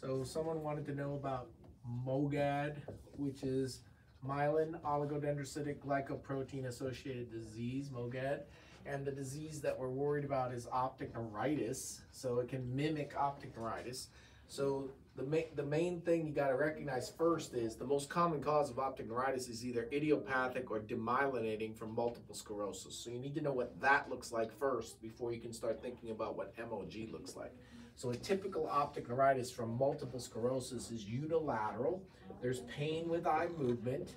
So someone wanted to know about MOGAD, which is myelin oligodendrocytic glycoprotein associated disease, MOGAD. And the disease that we're worried about is optic neuritis. So it can mimic optic neuritis. So the, ma the main thing you got to recognize first is the most common cause of optic neuritis is either idiopathic or demyelinating from multiple sclerosis. So you need to know what that looks like first before you can start thinking about what MOG looks like. So a typical optic neuritis from multiple sclerosis is unilateral. There's pain with eye movement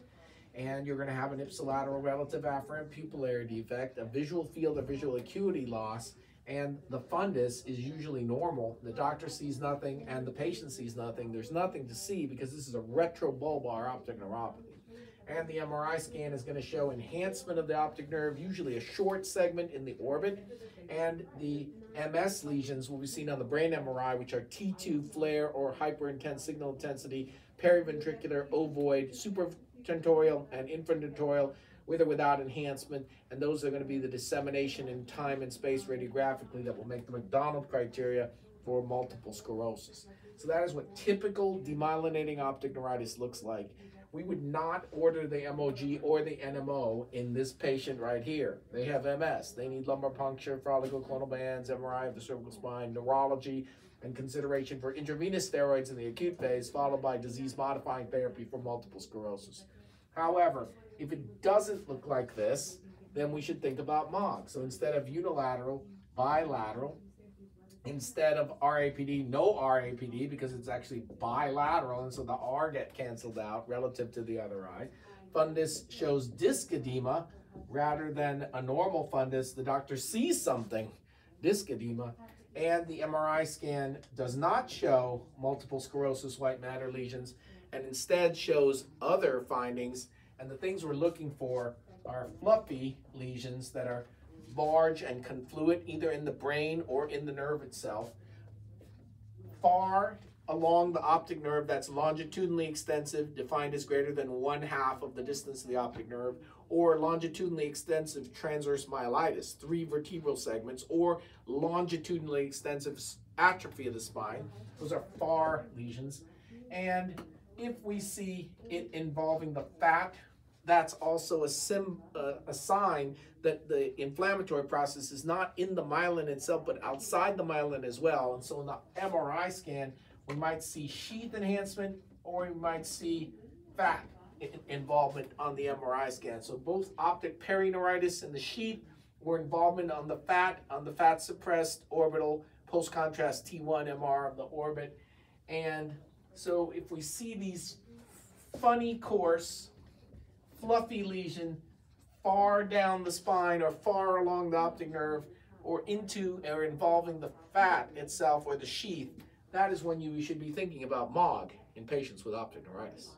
and you're going to have an ipsilateral relative afferent pupillary defect, a visual field or visual acuity loss, and the fundus is usually normal. The doctor sees nothing and the patient sees nothing. There's nothing to see because this is a retrobulbar optic neuropathy. And the MRI scan is going to show enhancement of the optic nerve, usually a short segment in the orbit. And the MS lesions will be seen on the brain MRI, which are T2 FLAIR or hyperintense signal intensity, periventricular, ovoid, supratentorial, and infratentorial with or without enhancement, and those are going to be the dissemination in time and space radiographically that will make the McDonald criteria for multiple sclerosis. So that is what typical demyelinating optic neuritis looks like. We would not order the MOG or the NMO in this patient right here. They have MS. They need lumbar puncture, oligoclonal bands, MRI of the cervical spine, neurology, and consideration for intravenous steroids in the acute phase, followed by disease-modifying therapy for multiple sclerosis. However, if it doesn't look like this, then we should think about MOG. So instead of unilateral, bilateral, instead of RAPD, no RAPD because it's actually bilateral and so the R get canceled out relative to the other eye. Fundus shows disc edema rather than a normal fundus. The doctor sees something, disc edema, and the MRI scan does not show multiple sclerosis white matter lesions and instead shows other findings and the things we're looking for are fluffy lesions that are large and confluent either in the brain or in the nerve itself. Far along the optic nerve that's longitudinally extensive, defined as greater than one half of the distance of the optic nerve, or longitudinally extensive transverse myelitis, three vertebral segments, or longitudinally extensive atrophy of the spine. Those are far lesions. And if we see it involving the fat that's also a, sim, uh, a sign that the inflammatory process is not in the myelin itself, but outside the myelin as well. And so in the MRI scan, we might see sheath enhancement or we might see fat involvement on the MRI scan. So both optic perineuritis and the sheath were involvement on the fat, on the fat suppressed orbital post-contrast T1 MR of the orbit. And so if we see these funny course fluffy lesion far down the spine or far along the optic nerve or into or involving the fat itself or the sheath, that is when you should be thinking about MOG in patients with optic neuritis.